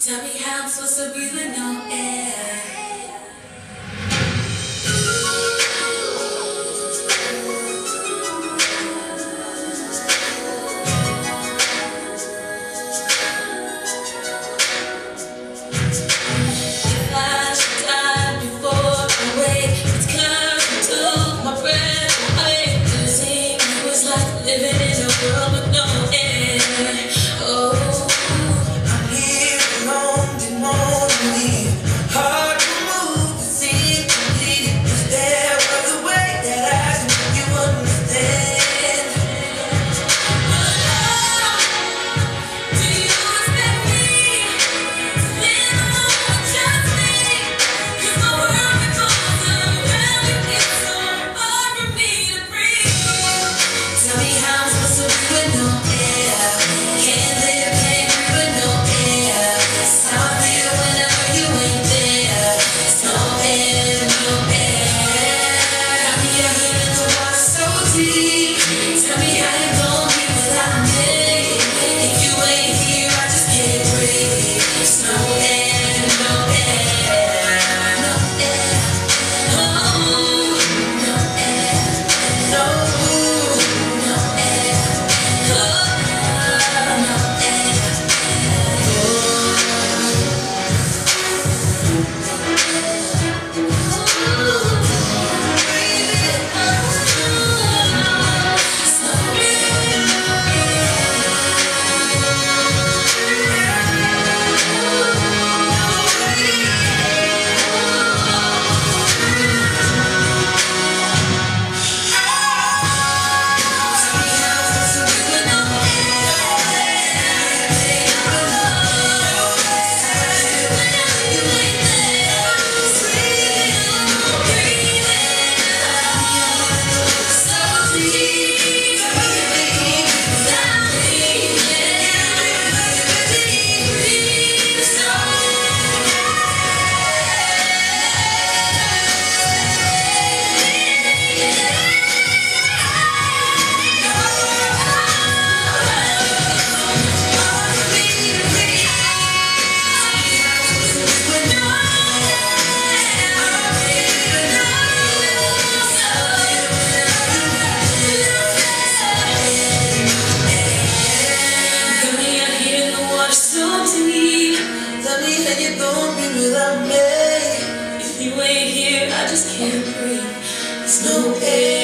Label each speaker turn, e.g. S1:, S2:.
S1: Tell me how I'm supposed to breathe with no air. no air.